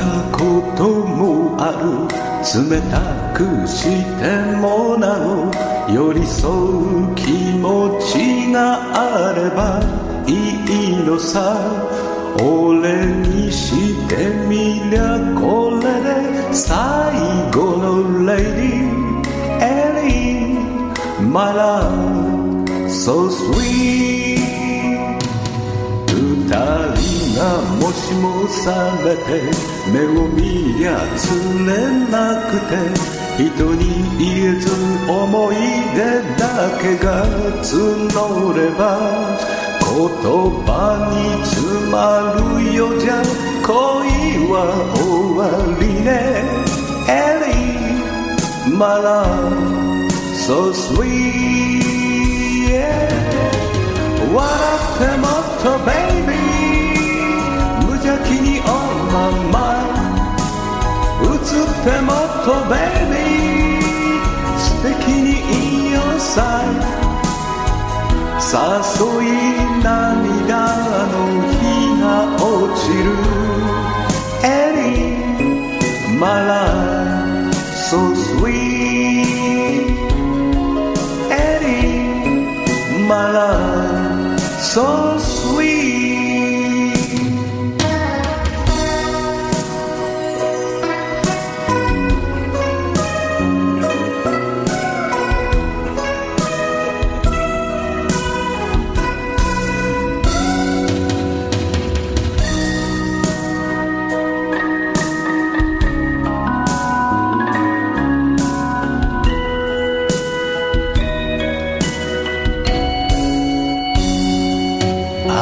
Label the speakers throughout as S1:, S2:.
S1: たこともある冷たくしてもなお寄り添う気持ちがあればいいのさ俺にしてみりゃこれで最後のレディエリー My love so sweet 人がもしもされて目を見りゃ釣れなくて人に言えず思い出だけが募れば言葉に詰まるよじゃ恋は終わりね。エリー My love so sweet、yeah 笑っても誘い涙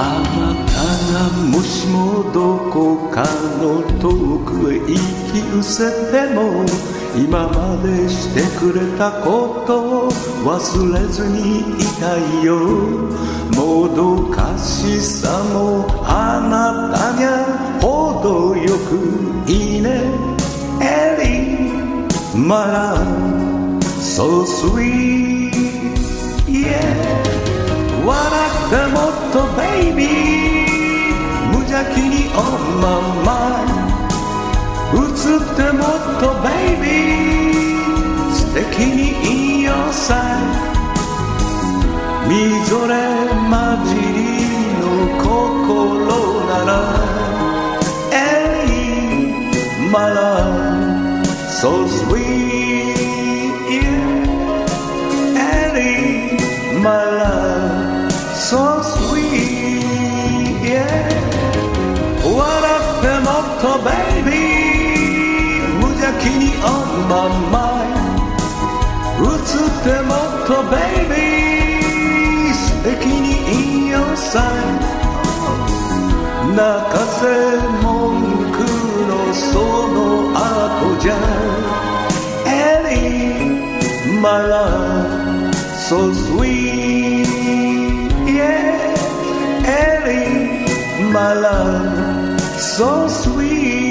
S1: あなたがもしもどこかの遠くへ引き寄せても今までしてくれたことを忘れずにいたいよ。もどかしさもあなたにゃ程よくいいね。エリー My love so sweet yeah 笑ってもっとベイビー無邪気に on my mind 映ってもっとベイビー素敵にいいよさ。みぞれ混じりの心なら。エリー My love so sweet yeah エリー My love に on my mind 映ってもっとベイビー素敵にいいよさ泣かせ文句のその後じゃエリー My love so sweet yeah Ellie my love so sweet